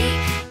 see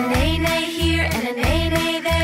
a nay nay here and a nay nay there.